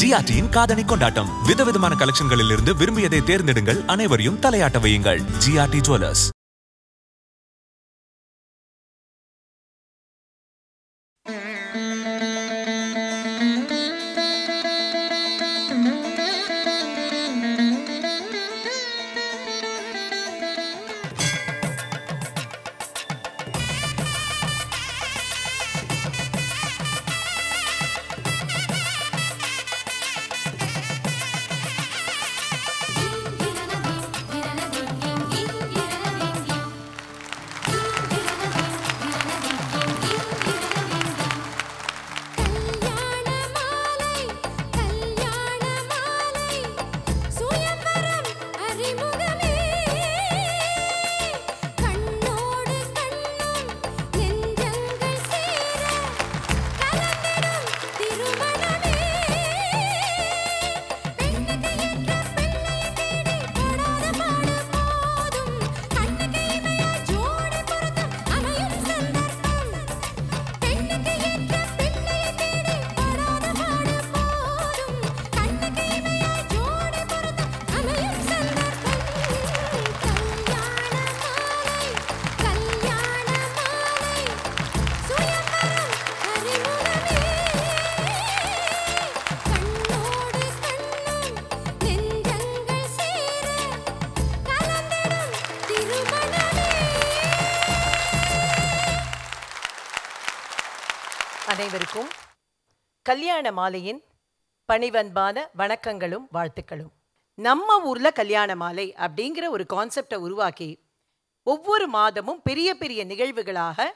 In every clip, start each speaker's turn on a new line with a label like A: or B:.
A: ஜிஆர்டியின் காதணி கொண்டாட்டம். விதவிதமான கலெக்ஷன்களில் இருந்து விரும்பியதை தேர்ந்தெடுங்கள். அனைவரையும் தலையாட்ட வையுங்கள். ஜிஆர்டி ஜுவல்லர்ஸ்
B: அனைவருக்கும் கல்யாண மாலையின் பணிவன்பான வணக்கங்களும் வாழ்த்துக்களும். நம்ம ஊர்ல கல்யாண மாலை அப்படிங்கிற ஒரு கான்செப்டை உருவாக்கி ஒவ்வொரு மாதமும் பெரிய பெரிய நிகழ்வுகளாக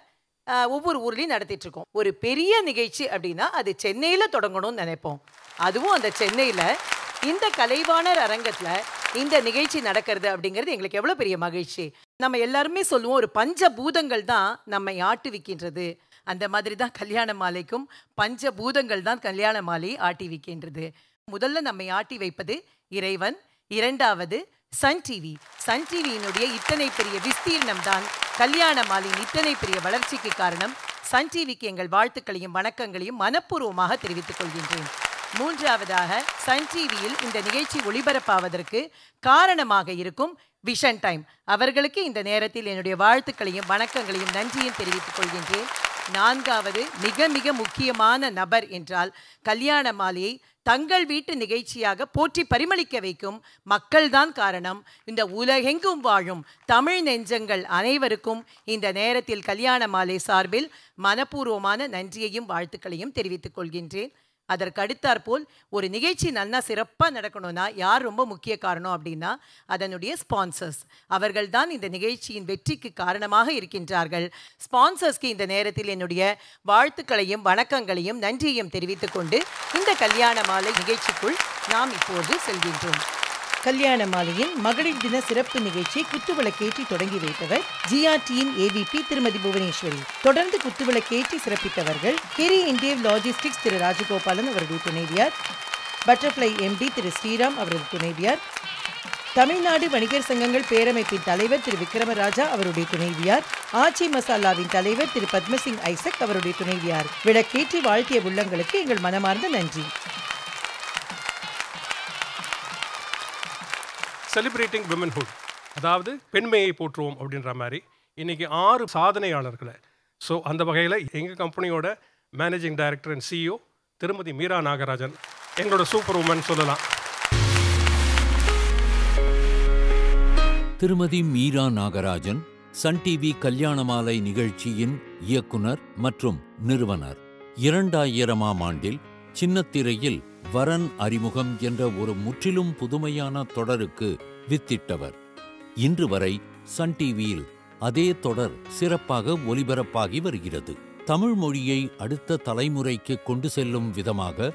B: ஒவ்வொரு ஊர்லேயும் நடத்திட்டு இருக்கோம் ஒரு பெரிய நிகழ்ச்சி அப்படின்னா அது சென்னையில் தொடங்கணும்னு நினைப்போம். அதுவும் அந்த சென்னையில இந்த கலைவாணர் அரங்கத்துல இந்த நிகழ்ச்சி நடக்கிறது அப்படிங்கிறது எங்களுக்கு எவ்வளவு பெரிய மகிழ்ச்சி. நம்ம எல்லாருமே சொல்லுவோம் ஒரு பஞ்ச பூதங்கள் தான் நம்மை ஆட்டுவிக்கின்றது. அந்த மாதிரி தான் கல்யாண மாலைக்கும் பஞ்ச பூதங்கள் தான் கல்யாண மாலையை ஆட்டி வைக்கின்றது. முதல்ல நம்மை ஆட்டி வைப்பது இறைவன் இரண்டாவது சன் டிவி. சன் டிவியினுடைய இத்தனை பெரிய விஸ்தீர்ணம் தான் கல்யாண மாலையின் இத்தனை பெரிய வளர்ச்சிக்கு காரணம். சன் டிவிக்கு எங்கள் வாழ்த்துக்களையும் வணக்கங்களையும் மனப்பூர்வமாக தெரிவித்துக் கொள்கின்றேன். மூன்றாவதாக சன் டிவியில் இந்த நிகழ்ச்சி ஒளிபரப்பாவதற்கு காரணமாக இருக்கும் விஷன் டைம். அவர்களுக்கு இந்த நேரத்தில் என்னுடைய வாழ்த்துக்களையும் வணக்கங்களையும் நன்றியும் தெரிவித்துக் கொள்கின்றேன். நான்காவது மிக மிக முக்கியமான நபர் என்றால் கல்யாண மாலையை தங்கள் வீட்டு நிகழ்ச்சியாக போற்றி பரிமளிக்க வைக்கும் மக்கள்தான் காரணம். இந்த உலகெங்கும் வாழும் தமிழ் நெஞ்சங்கள் அனைவருக்கும் இந்த நேரத்தில் கல்யாண மாலை சார்பில் மனப்பூர்வமான நன்றியையும் வாழ்த்துக்களையும் தெரிவித்துக் கொள்கின்றேன். அதற்கு அடுத்தாற்போல் ஒரு நிகழ்ச்சி நல்லா சிறப்பாக நடக்கணும்னா யார் ரொம்ப முக்கிய காரணம் அப்படின்னா அதனுடைய ஸ்பான்சர்ஸ் அவர்கள் தான் இந்த நிகழ்ச்சியின் வெற்றிக்கு காரணமாக இருக்கின்றார்கள். ஸ்பான்சர்ஸ்க்கு இந்த நேரத்தில் என்னுடைய வாழ்த்துக்களையும் வணக்கங்களையும் நன்றியையும் தெரிவித்துக்கொண்டு இந்த கல்யாண மாலை நிகழ்ச்சிக்குள் நாம் இப்போது செல்கின்றோம். கல்யாண மாலையின் மகளிர் தின சிறப்பு நிகழ்ச்சி குத்துவிளக்கேற்றி தொடங்கி வைத்தவர் ஜிஆர்டியின் ஏவிபி திருமதி புவனேஸ்வரி. தொடர்ந்து குத்துவிளக்கேற்றி சிறப்பித்தவர்கள் கெரி இண்டேவ் லாஜிஸ்டிக்ஸ் திரு ராஜகோபாலன் அவருடைய துணைவியார் பட்டர்ஃப்ளை எம்டி திரு ஸ்ரீராம் அவரது துணைவியார் தமிழ்நாடு வணிகர் சங்கங்கள் பேரமைப்பின் தலைவர் திரு விக்ரமராஜா அவருடைய துணைவியார் ஆச்சி மசாலாவின் தலைவர் திரு பத்மசிங் ஐசக் அவருடைய துணைவியார். விளக்கேற்றி வாழ்த்திய உள்ளங்களுக்கு எங்கள் மனமார்ந்த நன்றி.
C: செலிப்ரேட்டிங் விமன்ஹுட் அதாவது பெண்மையை போற்றுவோம் அப்படின்ற மாதிரி. இன்றைக்கி ஆறு சாதனையாளர்களை. ஸோ அந்த வகையில் எங்கள் கம்பெனியோட மேனேஜிங் டைரக்டர் அண்ட் சிஇஓ திருமதி மீரா நாகராஜன் எங்களோட சூப்பர் உமன் சொல்லலாம்.
D: திருமதி மீரா நாகராஜன் சன் டிவி கல்யாணமாலை நிகழ்ச்சியின் இயக்குனர் மற்றும் நிறுவனர். இரண்டாயிரமாம் ஆண்டில் சின்னத்திரையில் வரன் அறிமுகம் என்ற ஒரு முற்றிலும் புதுமையான தொடருக்கு வித்திட்டவர். இன்று வரை சன் டிவியில் அதே தொடர் சிறப்பாக ஒலிபரப்பாகி வருகிறது. தமிழ் மொழியை அடுத்த தலைமுறைக்கு கொண்டு செல்லும் விதமாக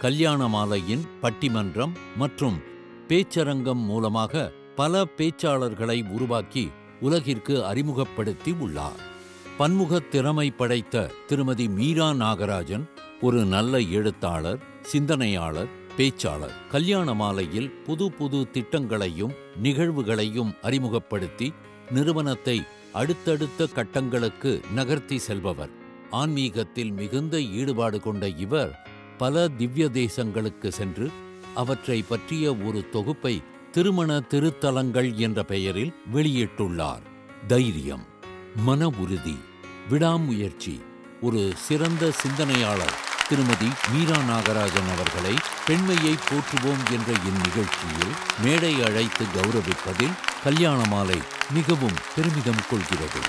D: கல்யாணமாலையின் பட்டிமன்றம் மற்றும் பேச்சரங்கம் மூலமாக பல பேச்சாளர்களை உருவாக்கி உலகிற்கு அறிமுகப்படுத்தி உள்ளார். பன்முகத் திறமை படைத்த திருமதி மீரா நாகராஜன் ஒரு நல்ல எழுத்தாளர் சிந்தனையாளர் பேச்சாளர். கல்யாண மாலையில் புது புது திட்டங்களையும் நிகழ்வுகளையும் அறிமுகப்படுத்தி நிறுவனத்தை அடுத்தடுத்த கட்டங்களுக்கு நகர்த்தி செல்பவர். ஆன்மீகத்தில் மிகுந்த ஈடுபாடு கொண்ட இவர் பல திவ்ய தேசங்களுக்கு சென்று அவற்றை பற்றிய ஒரு தொகுப்பை திருமண திருத்தலங்கள் என்ற பெயரில் வெளியிட்டுள்ளார். தைரியம் மன உறுதி விடாமுயற்சி. ஒரு சிறந்த சிந்தனையாளர். திருமதி மீரா நாகராஜன் அவர்களை பெண்மையை போற்றுவோம் என்ற இந்நிகழ்ச்சியில் மேடை அழைத்து கௌரவிப்பதில் கல்யாண மாலை மிகவும் பெருமிதம் கொள்கிறது.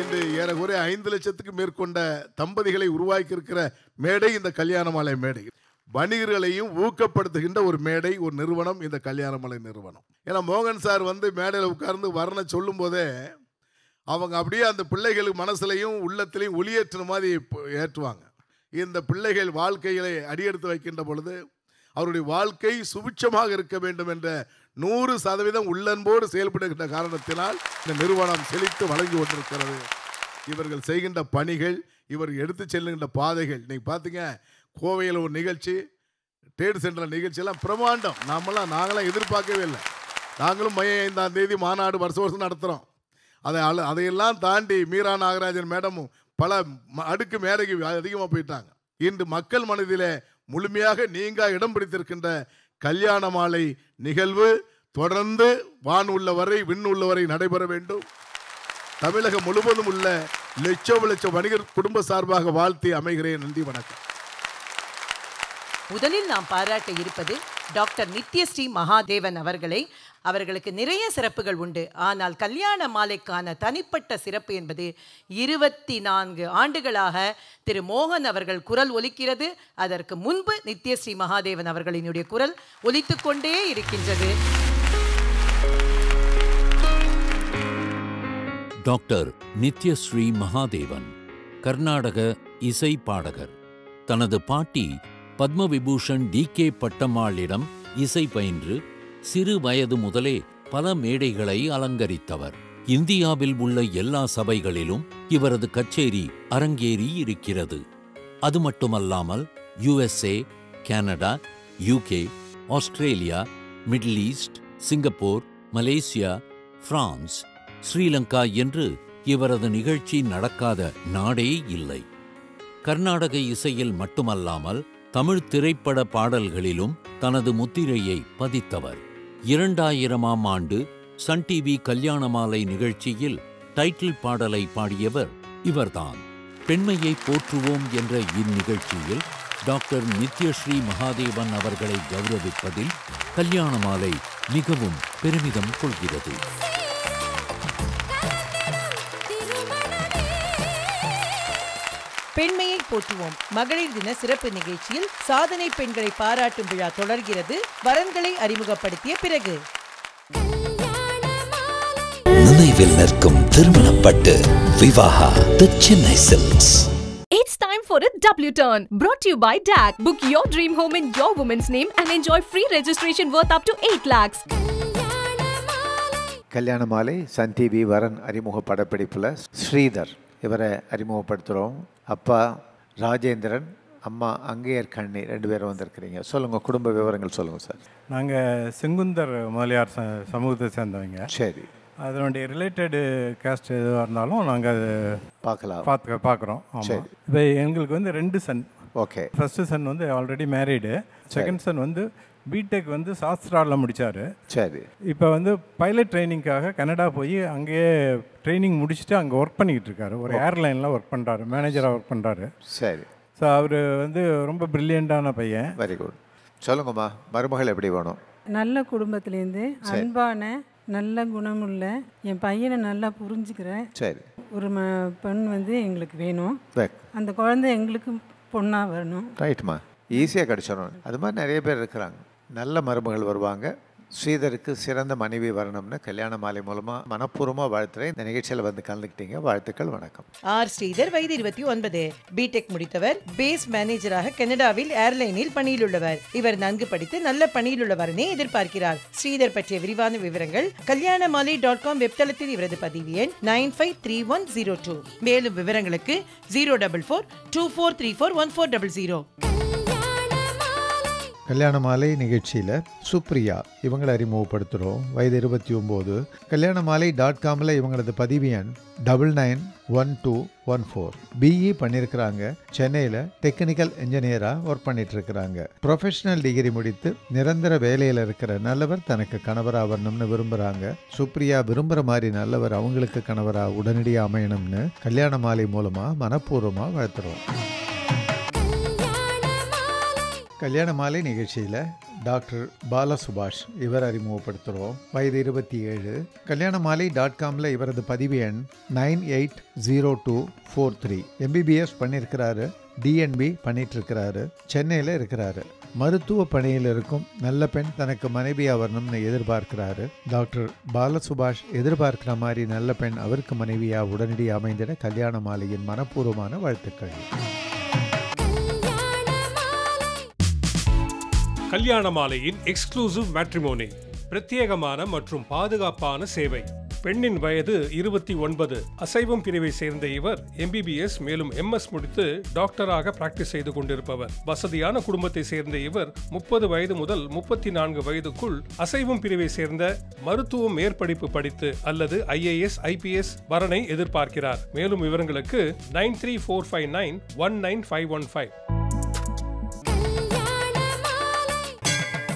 E: இன்று ஏறக்குறைய ஐந்து லட்சத்துக்கு மேற்கொண்ட தம்பதிகளை உருவாக்கி இருக்கிற மேடை இந்த கல்யாண மாலை மேடை. வணிகர்களையும் ஊக்கப்படுத்துகின்ற ஒரு மேடை ஒரு நிறுவனம் இந்த கல்யாணமலை நிறுவனம். ஏன்னா மோகன் சார் வந்து மேடையில் உட்கார்ந்து வர்ண சொல்லும் போதே அவங்க அப்படியே அந்த பிள்ளைகள் மனசுலையும் உள்ளத்திலையும் ஒளியேற்றின மாதிரி ஏற்றுவாங்க. இந்த பிள்ளைகள் வாழ்க்கைகளை அடியெடுத்து வைக்கின்ற பொழுது அவருடைய வாழ்க்கை சுபிட்சமாக இருக்க வேண்டும் என்ற நூறு சதவீதம் உள்ளன்போடு செயல்படுகின்ற காரணத்தினால் இந்த நிறுவனம் செழித்து வழங்கி கொண்டிருக்கிறது. இவர்கள் செய்கின்ற பணிகள் இவர் எடுத்து செல்லுகின்ற பாதைகள். நீங்கள் பார்த்தீங்க கோவையில் ஒரு நிகழ்ச்சி ட்ரேட் சென்டர் நிகழ்ச்சியெல்லாம் பிரமாண்டம் நாமெல்லாம் நாங்களாம் எதிர்பார்க்கவே இல்லை. நாங்களும் மைய ஐந்தாம் தேதி மாநாடு வருஷம் வருஷம் நடத்துகிறோம் அதை அதையெல்லாம் தாண்டி மீரா நாகராஜன் மேடமும் பல ம- அடுக்கு மேடைக்கு அதிகமாக போயிட்டாங்க. இன்று மக்கள் மனதிலே முழுமையாக நீங்க இடம் பிடித்திருக்கின்ற கல்யாண மாலை நிகழ்வு தொடர்ந்து வான் உள்ளவரை விண் உள்ளவரை நடைபெற வேண்டும். தமிழகம் முழுவதும் உள்ள லட்சம் லட்சம் வணிகர் குடும்ப சார்பாக வாழ்த்தி அமைகிறேன். நன்றி வணக்கம்.
B: முதலில் நாம் பாராட்ட இருப்பது டாக்டர் நித்யஸ்ரீ மகாதேவன் அவர்களை அவர்களுக்கு நிறைய சிறப்புகள் உண்டு. ஆனால் கல்யாண மாலைக்கான தனிப்பட்ட சிறப்பு என்பது இருபத்தி நான்கு ஆண்டுகளாக திரு மோகன் அவர்கள் குரல் ஒலிக்கிறது. அதற்கு முன்பு நித்யஸ்ரீ மகாதேவன் அவர்களினுடைய குரல் ஒலித்துக்கொண்டே இருக்கின்றது.
D: டாக்டர் நித்யஸ்ரீ மகாதேவன் கர்நாடக இசை பாடகர். தனது பாட்டி பத்மவிபூஷன் டி கே பட்டம்மாளிடம் இசை பயின்று சிறு வயது முதலே பல மேடைகளை அலங்கரித்தவர். இந்தியாவில் உள்ள எல்லா சபைகளிலும் இவரது கச்சேரி அரங்கேறி இருக்கிறது. அது மட்டுமல்லாமல் USA Canada UK Australia Middle East Singapore Malaysia France Sri Lanka என்று இவரது நிகழ்ச்சி நடக்காத நாடே இல்லை. கர்நாடக இசையில் மட்டுமல்லாமல் தமிழ் திரைப்பட பாடல்களிலும் தனது முத்திரையை பதித்தவர். இரண்டாயிரமாம் ஆண்டு சன் டிவி கல்யாணமாலை நிகழ்ச்சியில் டைட்டில் பாடலை பாடியவர் இவர்தான். பெண்மையை போற்றுவோம் என்ற இந்நிகழ்ச்சியில் டாக்டர் நித்யஸ்ரீ மகாதேவன் அவர்களை கௌரவிப்பதில் கல்யாணமாலை மிகவும் பெருமிதம் கொள்கிறது.
B: பெண்மையை போற்றுவோம் மகளிர் தின சிறப்பு நிகழ்ச்சியில் சாதனை பெண்களை பாராட்டும் விழா தொடர்கிறது வரன்களை அறிமுகப்படுத்திய பிறகு
F: நினைவில் நிற்கும் திருமணப்பட்டு Vivaha the Chennai Silks
G: It's time for a W turn. Brought to you by DAC. Book your dream home in your woman's name and enjoy free registration worth up to 8 lakhs.
H: கல்யாண மாலை Sun TV வரன் அறிமுக படப்பிடிப்பில் ஸ்ரீதர் இவரை அறிமுகப்படுத்துகிறோம். அப்பா ராஜேந்திரன் அம்மா அங்கேயர் கண்ணி ரெண்டு பேரும் வந்திருக்கிறீங்க. சொல்லுங்கள் குடும்ப விவரங்கள் சொல்லுங்கள் சார்.
I: நாங்கள் செங்குந்தர் முதலியார் ச சமூகத்தை சேர்ந்தவங்க.
H: சரி.
I: அதனுடைய ரிலேட்டடு கேஸ்ட் எதுவாக இருந்தாலும் நாங்கள் அது
H: பார்க்கலாம்.
I: பார்த்து பார்க்குறோம். ஆமாம். இப்போ எங்களுக்கு வந்து ரெண்டு சன்
H: ஓகே.
I: ஃபஸ்ட்டு சன் வந்து ஆல்ரெடி மேரீடு செகண்ட் சன் வந்து பிடெக் வந்து சாஸ்திராவில் முடித்தார்
H: சரி.
I: இப்போ வந்து பைலட் ட்ரைனிங்காக கனடா போய் அங்கேயே ட்ரைனிங் முடிச்சுட்டு அங்கே ஒர்க் பண்ணிக்கிட்டு இருக்காரு. ஒரு ஏர்லைனில் ஒர்க் பண்ணுறாரு மேனேஜராக ஒர்க் பண்ணுறாரு
H: சரி.
I: ஸோ அவர் வந்து ரொம்ப பிரில்லியண்ட்டான பையன்.
H: வெரி குட் சொல்லுங்கம்மா மருமகள் எப்படி வேணும்?
J: நல்ல குடும்பத்துலேருந்து. அன்பான நல்ல குணமுள்ள என் பையனை நல்லா புரிஞ்சுக்கிற
H: சரி.
J: ஒரு ம பெண் வந்து எங்களுக்கு வேணும்.
H: பேக்
J: அந்த குழந்தை எங்களுக்கு பொண்ணாக வரணும்.
H: ரைட்மா ஈஸியாக கிடச்சிடும் அது மாதிரி நிறைய பேர் இருக்கிறாங்க. நல்ல மருமகள் வருவாங்க. ஸ்ரீதருக்கு சிறந்த மனைவி வரணும்னு கல்யாண மாலை மூலமாக மனப்பூர்வமாக வாழ்த்துறேன். இந்த நிகழ்ச்சியில் வந்து கலந்துக்கிட்டீங்க. வாழ்த்துக்கள் வணக்கம்.
B: ஆர். ஸ்ரீதர் வயது இருபத்தி ஒன்பது. பிடெக் முடித்தவர். பேஸ் மேனேஜராக கனடாவில் ஏர்லைனில் பணியில் உள்ளவர் இவர் நன்கு படித்து நல்ல பணியில் உள்ளவரனே எதிர்பார்க்கிறார். ஸ்ரீதர் பற்றிய விரிவான விவரங்கள் கல்யாண மாலை டாட் காம் வெப்தளத்தில் இவரது பதிவு எண் nine five three one zero two. மேலும் விவரங்களுக்கு zero double four two four three four one four double zero.
H: கல்யாண மாலை நிகழ்ச்சியில் சுப்ரியா இவங்களை அறிமுகப்படுத்துகிறோம் வயது இருபத்தி ஒம்பது. கல்யாண மாலை டாட் காமில் இவங்களது பதிவு எண் double nine one two one four BE பண்ணியிருக்கிறாங்க சென்னையில் டெக்னிக்கல் இன்ஜினியராக ஒர்க் பண்ணிட்டு இருக்கிறாங்க ப்ரொஃபஷனல் டிகிரி முடித்து நிரந்தர வேலையில் இருக்கிற நல்லவர் தனக்கு கணவராக வரணும்னு விரும்புகிறாங்க சுப்ரியா விரும்புகிற மாதிரி நல்லவர் அவங்களுக்கு கணவராக உடனடியாக அமையணும்னு கல்யாண மாலை மூலமாக மனப்பூர்வமாக வாழ்த்துறோம். கல்யாண மாலை நிகழ்ச்சியில் டாக்டர் பால சுபாஷ் இவர் அறிமுகப்படுத்துகிறோம் வயது இருபத்தி ஏழு. கல்யாண மாலை டாட் காமில் இவரது பதிவு எண் nine eight zero two four three. MBBS பண்ணியிருக்கிறாரு டிஎன்பி பண்ணிட்டு இருக்கிறாரு சென்னையில் இருக்கிறாரு. மருத்துவ பணியில் இருக்கும் நல்ல பெண் தனக்கு மனைவியாக வரணும்னு எதிர்பார்க்கிறாரு. டாக்டர் பால சுபாஷ் எதிர்பார்க்கிற மாதிரி நல்ல பெண் அவருக்கு மனைவியாக உடனடி அமைந்திட கல்யாண மாலையின் மனப்பூர்வமான வாழ்த்துக்கள்.
C: கல்யாண மாலையின் எக்ஸ்க்ளூசிவ் மேட்ரிமோனி பிரத்யேகமான மற்றும் பாதுகாப்பான சேவை. பெண்ணின் வயது இருபத்தி ஒன்பது. அசைவம் பிரிவை சேர்ந்த இவர் எம்பிபிஎஸ் மேலும் எம்எஸ் முடித்து டாக்டராக பிராக்டிஸ் செய்து கொண்டிருப்பவர். வசதியான குடும்பத்தை சேர்ந்த இவர் முப்பது வயது முதல் முப்பத்தி நான்கு வயதுக்குள் அசைவம் பிரிவை சேர்ந்த மருத்துவம் மேற்படிப்பு படித்து அல்லது ஐஏஎஸ் ஐபிஎஸ் வரனை எதிர்பார்க்கிறார். மேலும் விவரங்களுக்கு nine three four five nine one nine five one five.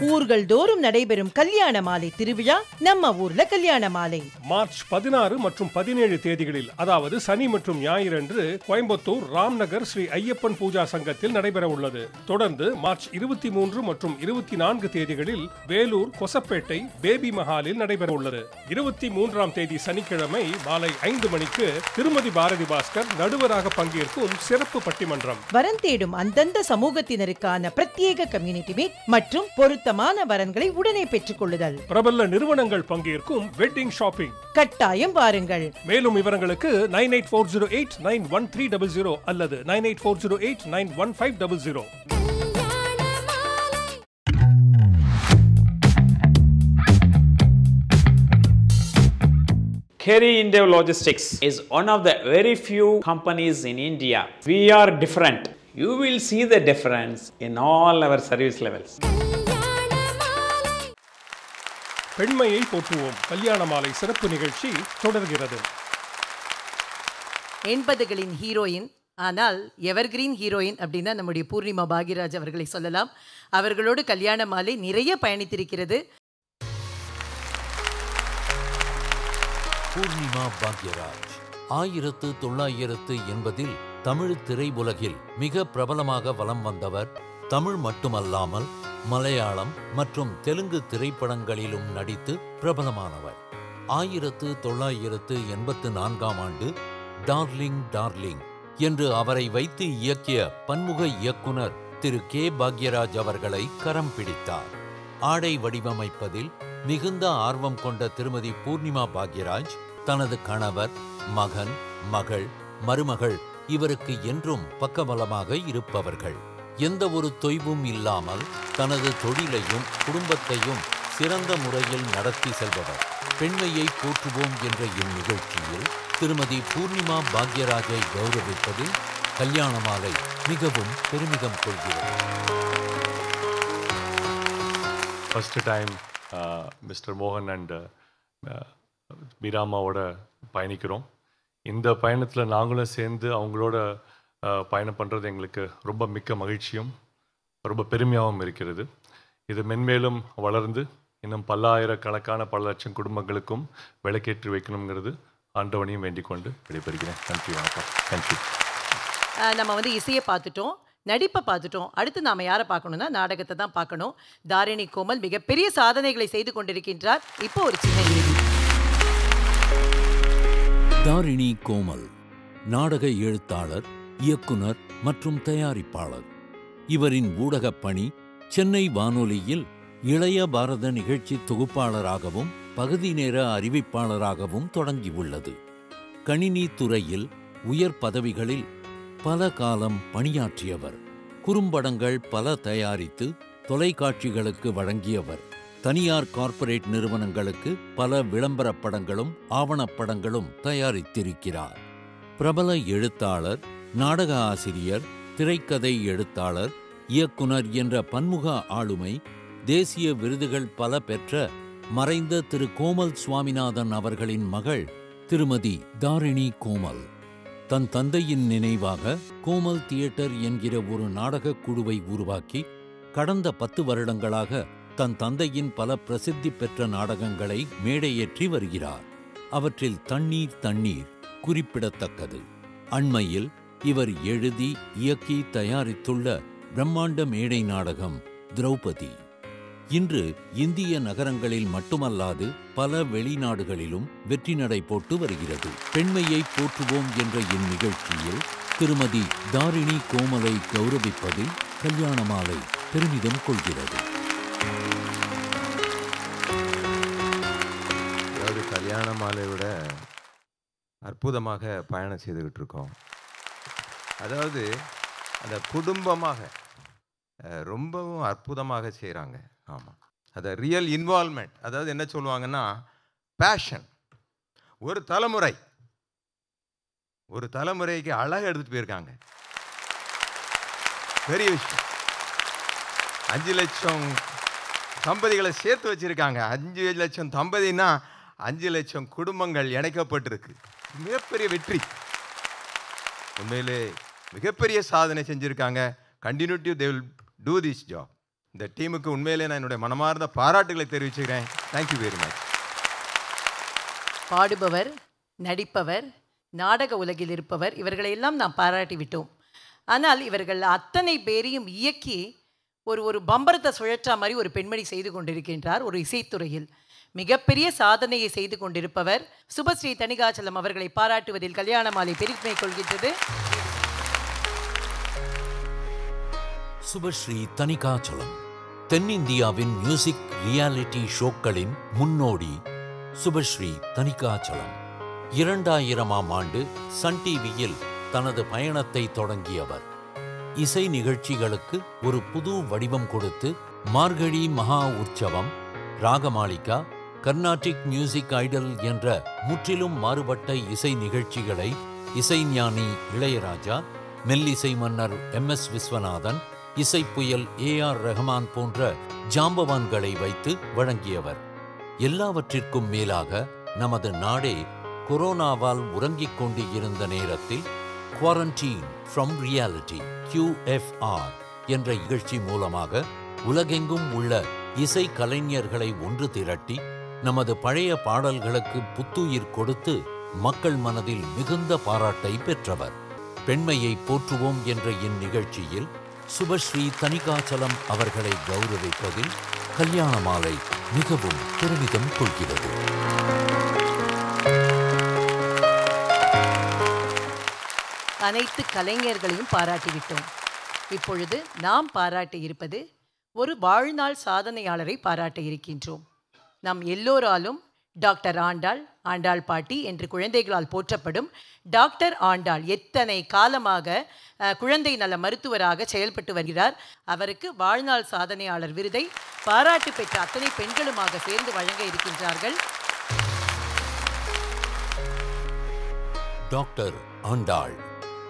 B: ஊர்கள் தோறும் நடைபெறும் கல்யாண மாலை திருவிழா நம்ம ஊர்ல கல்யாண மாலை.
C: மார்ச் பதினாறு மற்றும் பதினேழு தேதிகளில் அதாவது சனி மற்றும் ஞாயிறன்று கோயம்புத்தூர் ராம்நகர் ஸ்ரீ ஐயப்பன் பூஜா சங்கத்தில் நடைபெற உள்ளது. தொடர்ந்து மார்ச் இருபத்தி மூன்று மற்றும் இருபத்தி நான்கு தேதிகளில் வேலூர் கொசப்பேட்டை பேபி மஹாலில் நடைபெற உள்ளது. இருபத்தி மூன்றாம் தேதி சனிக்கிழமை மாலை ஐந்து மணிக்கு திருமதி பாரதி பாஸ்கர் நடுவராக பங்கேற்கும் சிறப்பு பட்டிமன்றம்.
B: வரன் தேடும் அந்தந்த சமூகத்தினருக்கான பிரத்யேக கம்யூனிட்டி மீட் மற்றும் பொருத்தமான வரன்களை உடனே பெற்றுக் கொள்ளுதல்
C: பிரபல நிறுவனங்கள் பங்கேற்கும் வெட்டிங் ஷாப்பிங்
B: கட்டாயம் வாருங்கள்
C: மேலும் விவரங்களுக்கு nine eight four zero eight nine one three double zero அல்லது nine eight four zero eight nine one five double zero
K: Kerry Indo Logistics is one of the very few companies in India. We are different. You will see the difference in all our service levels.
C: பெண்மையை போற்றுவோம். கல்யாண மாலை சிறப்பு நிகழ்ச்சி தொடர்கிறது.
B: எண்பதுகளின் heroine ஆனால் evergreen heroine அப்படின்னா நம்முடைய பூர்ணிமா பாகிராஜ் அவர்களை சொல்லலாம். அவர்களோடு கல்யாண மாலை நிறைய பயணித்திருக்கிறது.
D: பூர்ணிமா பாக்யராஜ் ஆயிரத்து தொள்ளாயிரத்து எண்பதில் தமிழ் திரையுலகில் மிக பிரபலமாக வலம் வந்தவர் தமிழ் மட்டுமல்லாமல் மலையாளம் மற்றும் தெலுங்கு திரைப்படங்களிலும் நடித்து பிரபலமானவர். ஆயிரத்து தொள்ளாயிரத்து எண்பத்து நான்காம் ஆண்டு டார்லிங் டார்லிங் என்று அவரை வைத்து இயக்கிய பன்முக இயக்குனர் திரு கே. பாக்யராஜ் அவர்களை கரம் பிடித்தார். ஆடை வடிவமைப்பதில் மிகுந்த ஆர்வம் கொண்ட திருமதி பூர்ணிமா பாக்யராஜ் தனது கணவர் மகன் மகள் மருமகள் இவருக்கு என்றும் பக்கபலமாக இருப்பவர்கள். எந்த ஒரு தொய்வும் இல்லாமல் தனது தொழிலையும் குடும்பத்தையும் சிறந்த முறையில் நடத்தி செல்பவர். பெண்மையை போற்றுவோம் என்ற இந்நிகழ்ச்சியில் திருமதி பூர்ணிமா பாக்யராஜை கௌரவிப்பதில் கல்யாண மாலை மிகவும் பெருமிதம் கொள்கிறது.
L: ஃபஸ்ட்டு டைம் மிஸ்டர் மோகன் அண்ட் மீராமாவோட பயணிக்கிறோம். இந்த பயணத்தில் நாங்களும் சேர்ந்து அவங்களோட பயணம் பண்ணுறது எங்களுக்கு ரொம்ப மிக்க மகிழ்ச்சியும் ரொம்ப பெருமையாகவும் இருக்கிறது. இது மென்மேலும் வளர்ந்து இன்னும் பல்லாயிரக்கணக்கான பல லட்சம் குடும்பங்களுக்கும் விளக்கேற்றி வைக்கணுங்கிறது ஆண்டவனையும் வேண்டிக் கொண்டு விடைபெறுகிறேன். நன்றி வணக்கம். தேங்க்யூ
B: ஆஹ் நம்ம வந்து இசையை பார்த்துட்டோம் நடிப்பை பார்த்துட்டோம். அடுத்து நாம யாரை பார்க்கணும்னா நாடகத்தை தான் பார்க்கணும். தாரிணி கோமல் மிகப்பெரிய சாதனைகளை செய்து கொண்டிருக்கின்றார். இப்போ ஒரு சின்ன இறுதி.
D: தாரிணி கோமல் நாடக எழுத்தாளர் இயக்குனர் மற்றும் தயாரிப்பாளர். இவரின் ஊடகப் பணி சென்னை வானொலியில் இளைய பாரத நிகழ்ச்சி தொகுப்பாளராகவும் பகுதி நேர அறிவிப்பாளராகவும் தொடங்கியுள்ளது. கணினி துறையில் உயர் பதவிகளில் பல காலம் பணியாற்றியவர். குறும்படங்கள் பல தயாரித்து தொலைக்காட்சிகளுக்கு வழங்கியவர். தனியார் கார்ப்பரேட் நிறுவனங்களுக்கு பல விளம்பரப் படங்களும் ஆவணப்படங்களும் தயாரித்திருக்கிறார். பிரபல எழுத்தாளர் நாடக ஆசிரியர் திரைக்கதை எழுத்தாளர் இயக்குனர் என்ற பன்முக ஆளுமை தேசிய விருதுகள் பல பெற்ற மறைந்த திரு. கோமல் சுவாமிநாதன் அவர்களின் மகள் திருமதி தாரிணி கோமல். தன் தந்தையின் நினைவாக கோமல் தியேட்டர் என்கிற ஒரு நாடகக் குழுவை உருவாக்கி கடந்த பத்து வருடங்களாக தன் தந்தையின் பல பிரசித்தி பெற்ற நாடகங்களை மேடையேற்றி வருகிறார். அவற்றில் தண்ணீர் தண்ணீர் குறிப்பிடத்தக்கது. அண்மையில் இவர் எழுதி இயக்கி தயாரித்துள்ள பிரம்மாண்ட மேடை நாடகம் திரௌபதி. இன்று இந்திய நகரங்களில் மட்டுமல்லாது பல வெளிநாடுகளிலும் வெற்றி நடை போட்டு வருகிறது. பெண்மையை போற்றுவோம் என்ற இந்நிகழ்ச்சியில் திருமதி தாரிணி கோமலை கௌரவிப்பதில் கல்யாண மாலை பெருமிதம் கொள்கிறது.
M: அதாவது கல்யாண மாலையோட அற்புதமாக பயணம் செய்துகிட்டு இருக்கோம். அதாவது அந்த குடும்பமாக ரொம்பவும் அற்புதமாக செய்கிறாங்க ஆமாம் அதை ரியல் இன்வால்மெண்ட் அதாவது என்ன சொல்லுவாங்கன்னா பேஷன் ஒரு தலைமுறை. ஒரு தலைமுறைக்கு அழகாக எடுத்துகிட்டு போயிருக்காங்க. பெரிய விஷயம். அஞ்சு லட்சம் தம்பதிகளை சேர்த்து வச்சிருக்காங்க. அஞ்சு லட்சம் தம்பதினா அஞ்சு லட்சம் குடும்பங்கள் இணைக்கப்பட்டிருக்கு. மிகப்பெரிய வெற்றி. உண்மையிலே மிகப்பெரிய சாதனை செஞ்சுருக்காங்க. Continuity they will do this job இந்த டீமுக்கு உண்மையிலே நான் என்னுடைய மனமார்ந்த பாராட்டுகளை தெரிவிச்சுக்கிறேன். தேங்க்யூ வெரி மச்
B: பாடுபவர் நடிப்பவர் நாடக உலகில் இருப்பவர் இவர்களையெல்லாம் நாம் பாராட்டி விட்டோம். ஆனால் இவர்கள் அத்தனை பேரையும் இயக்கி ஒரு ஒரு பம்பரத்தை சுழற்றா மாதிரி ஒரு பெண்மணி செய்து கொண்டிருக்கின்றார் ஒரு இசைத்துறையில். மிகப்பெரிய சாதனையை செய்து கொண்டிருப்பவர் சுபஸ்ரீ தணிகாச்சலம் அவர்களை பாராட்டுவதில் கல்யாண மாலை பெருமை கொள்கின்றது.
D: சுபஸ்ரீ தனிகாச்சலம் தென்னிந்தியாவின் மியூசிக் ரியாலிட்டி ஷோக்களின் முன்னோடி சுபஸ்ரீ தனிகாச்சலம் இரண்டாயிரமாம் ஆண்டு சன் டிவியில் தனது பயணத்தை தொடங்கியவர். இசை நிகழ்ச்சிகளுக்கு ஒரு புது வடிவம் கொடுத்து மார்கழி மகா உற்சவம் ராகமாளிகா கர்நாடிக் மியூசிக் ஐடல் என்ற முற்றிலும் மாறுபட்ட இசை நிகழ்ச்சிகளை இசைஞானி இளையராஜா மெல்லிசை மன்னர் எம் எஸ் விஸ்வநாதன் இசைப்புயல் ஏ ஆர் ரஹ்மான் போன்ற ஜாம்பவான்களை வைத்து வழங்கியவர். எல்லாவற்றிற்கும் மேலாக நமது நாடே கொரோனாவால் உறங்கிக் கொண்டு இருந்த நேரத்தில் குவாரண்டீன் ஃப்ரம் ரியாலிட்டி கியூஎஃப்ஆர் என்ற நிகழ்ச்சி மூலமாக உலகெங்கும் உள்ள இசை கலைஞர்களை ஒன்று திரட்டி நமது பழைய பாடல்களுக்கு புத்துயிர் கொடுத்து மக்கள் மனதில் மிகுந்த பாராட்டை பெற்றவர். பெண்மையை போற்றுவோம் என்ற இந்நிகழ்ச்சியில் சுபஸ்ரீ தனிகாச்சலம் அவர்களை கௌரவிப்பதில் கல்யாண மாலை மிகவும் பெருமிதம் கொள்கிறது.
B: அனைத்து கலைஞர்களையும் பாராட்டிவிட்டோம். இப்பொழுது நாம் பாராட்ட இருப்பது ஒரு வாழ்நாள் சாதனையாளரை பாராட்ட இருக்கின்றோம். நம் எல்லோராலும் டாக்டர் ஆண்டாள் ஆண்டாள் பாட்டி என்று குழந்தைகளால் போற்றப்படும் டாக்டர் ஆண்டாள் எத்தனை காலமாக குழந்தை நல மருத்துவராக செயல்பட்டு வருகிறார். அவருக்கு வாழ்நாள் சாதனையாளர் விருதை பாராட்டு பெற்ற அத்தனை பெண்களுமாக சேர்ந்து வழங்க இருக்கின்றார்கள்.
D: டாக்டர் ஆண்டாள்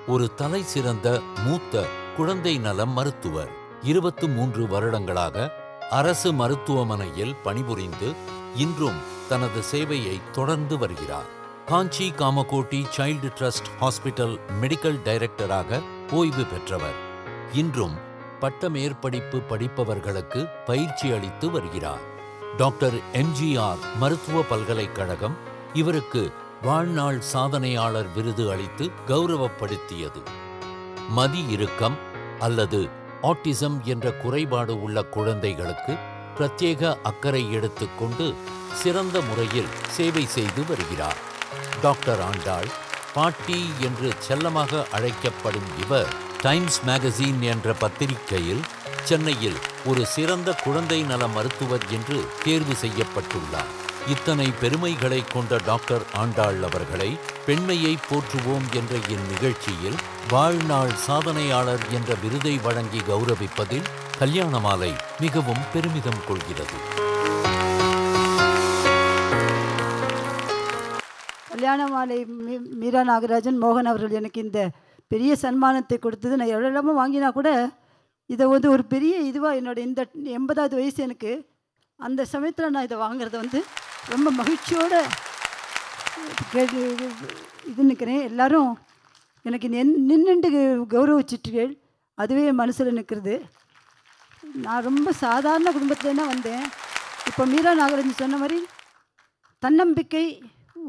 D: ஒரு தலை சிறந்த மூத்த குழந்தை நல மருத்துவர். இருபத்து மூன்று வருடங்களாக அரசு மருத்துவமனையில் பணிபுரிந்து இன்றும் தனது சேவையை தொடர்ந்து வருகிறார். Kanchi Kamakoti child trust hospital medical டைரக்டராக ஓய்வு பெற்றவர். இன்றும் பட்ட மேற்படிப்பு படிப்பவர்களுக்கு பயிற்சி அளித்து வருகிறார். டாக்டர் எம்ஜிஆர் மருத்துவ பல்கலைக்கழகம் இவருக்கு வாழ்நாள் சாதனையாளர் விருது அளித்து கௌரவப்படுத்தியது. மதி இறுக்கம் அல்லது ஆட்டிசம் என்ற குறைபாடு உள்ள குழந்தைகளுக்கு பிரத்யேக அக்கறை எடுத்துக்கொண்டு சிறந்த முறையில் சேவை செய்து வருகிறார். டாக்டர் ஆண்டாள் பாட்டி என்று செல்லமாக அழைக்கப்படும் இவர் டைம்ஸ் மேகசின் என்ற பத்திரிகையில் சென்னையில் ஒரு சிறந்த குழந்தை நல மருத்துவர் என்று தேர்வு செய்யப்பட்டுள்ளார். இத்தனை பெருமைகளை கொண்ட டாக்டர் ஆண்டாள் அவர்களை பெண்மையை போற்றுவோம் என்ற இந்நிகழ்ச்சியில் வாழ்நாள் சாதனையாளர் என்ற விருதை வழங்கி கௌரவிப்பதில் கல்யாண மாலை மிகவும் பெருமிதம் கொள்கிறது.
N: கல்யாண மாலை மீ- மீரா நாகராஜன் மோகன் அவர்கள் எனக்கு இந்த பெரிய சன்மானத்தை கொடுத்தது. நான் எவ்வளோ வாங்கினா கூட இதை வந்து ஒரு பெரிய இதுவாக என்னோட இந்த எண்பதாவது வயசு எனக்கு அந்த சமயத்தில் நான் இதை வாங்குறத வந்து ரொம்ப மகிழ்ச்சியோட கேட்டு இது நிற்கிறேன் எல்லாரும் எனக்கு நின் நின்றுண்டு கௌரவிச்சிட்டீர்கள். அதுவே மனசில் நிற்கிறது. நான் ரொம்ப சாதாரண குடும்பத்துலேருந்து வந்தேன். இப்போ மீரா நாகராஜன் சொன்ன மாதிரி தன்னம்பிக்கை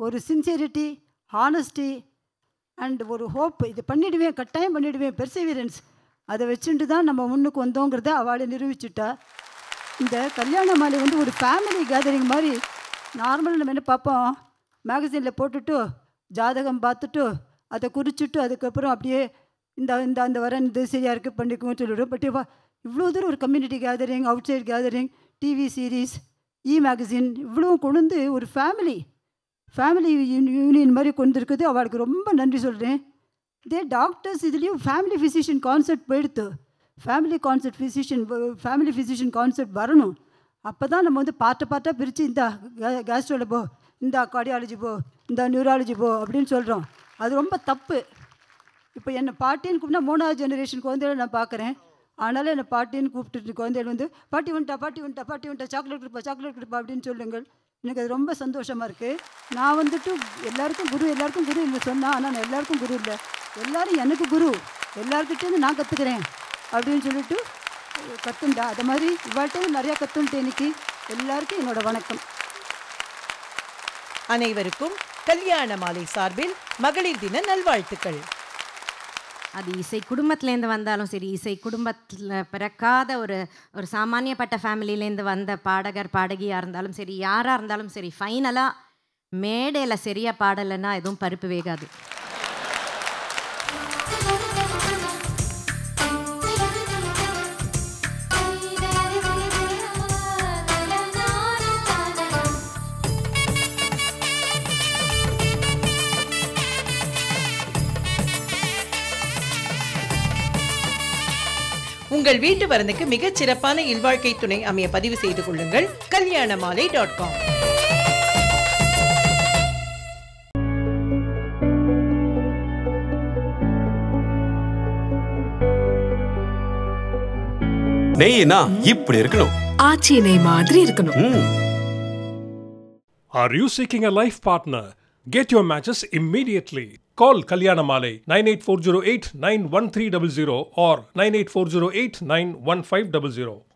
N: ஒரு சின்சியரிட்டி ஹானஸ்டி அண்ட் ஒரு ஹோப் இது பண்ணிவிடுவேன் கட்டாயம் பண்ணிவிடுவேன் பெர்சிவியரன்ஸ் அதை வச்சுட்டு தான் நம்ம முன்னுக்கு வந்தோங்கிறத அவளை நிரூபிச்சுட்டா. இந்த கல்யாண மாலை வந்து ஒரு ஃபேமிலி கேதரிங் மாதிரி நார்மலாக நம்ம என்ன பார்ப்போம்? மேகசினில் போட்டுட்டு ஜாதகம் பார்த்துட்டு அதை குறிச்சுட்டு அதுக்கப்புறம் அப்படியே இந்த இந்த அந்த வரன் இது சரியாக இருக்குது பண்ணிக்குவோம் சொல்லிவிடும் பட் இவ்வளோ தூரம் ஒரு community gathering outside gathering TV series e magazine இவ்வளோ கொண்டு ஒரு ஃபேமிலி ஃபேமிலி யூனியன் மாதிரி கொண்டு இருக்குது அவளுக்கு ரொம்ப நன்றி சொல்கிறேன் இதே டாக்டர்ஸ் இதுலேயும் ஃபேமிலி ஃபிசிஷியன் கான்செப்ட் போயிடுத்து. Family concept physician family physician concept வரணும். அப்போ தான் நம்ம வந்து பார்ட்டை பார்ட்டாக பிரித்து இந்த கேஸ்ட்ரோல போ இந்த கார்டியாலஜி போ இந்த நியூராலஜி போ அப்படின்னு சொல்கிறோம் அது ரொம்ப தப்பு. இப்போ என்னை பாட்டின்னு கூப்பிட்டா மூணாவது ஜெனரேஷன் குழந்தைகளை நான் பார்க்குறேன். ஆனாலும் என்னை பாட்டின்னு கூப்பிட்டு குழந்தைகள் வந்து பாட்டி வந்துட்டா பாட்டி வந்துட்டா பாட்டி வந்துட்டா சாக்லேட் கொடுப்பா சாக்லேட் கொடுப்பா அப்படின்னு சொல்லுங்கள். எனக்கு அது ரொம்ப சந்தோஷமாக இருக்குது நான் வந்துட்டு எல்லாருக்கும் குரு எல்லாருக்கும் குரு இல்லை சொன்னால் ஆனால் நான் எல்லாருக்கும் குரு இல்லை. எல்லாரும் எனக்கு குரு. எல்லாருக்கிட்டேருந்து நான் கற்றுக்கிறேன் அப்படின்னு சொல்லிட்டு கற்றுண்டா அது மாதிரி இவாழ்கிட்ட நிறையா கற்றுன்ட்டு இன்னைக்கு எல்லாருக்கும் என்னோட வணக்கம்.
B: அனைவருக்கும் கல்யாண மாலை சார்பில் மகளிர் தின நல்வாழ்த்துக்கள்.
O: அது இசை குடும்பத்துலேருந்து வந்தாலும் சரி இசை குடும்பத்தில் பிறக்காத ஒரு ஒரு சாமானியப்பட்ட ஃபேமிலியிலேருந்து வந்த பாடகர் பாடகியாக இருந்தாலும் சரி யாராக இருந்தாலும் சரி ஃபைனலாக மேடையில் சரியாக பாடலைன்னா எதுவும் பருப்பு வேகாது.
B: உங்கள் வீட்டு வரனுக்கு மிகச் சிறப்பான இல்வாழ்க்கை துணை அமைய பதிவு செய்து கொள்ளுங்கள். கல்யாண மாலை டாட் காம்
P: நெய்னா இப்படி இருக்கணும்.
Q: ஆச்சி நெய் மாதிரி இருக்கணும்.
C: Are you seeking a life partner? Get your matches immediately. Call Kalyana Malay 98408 91300 or 98408 91500.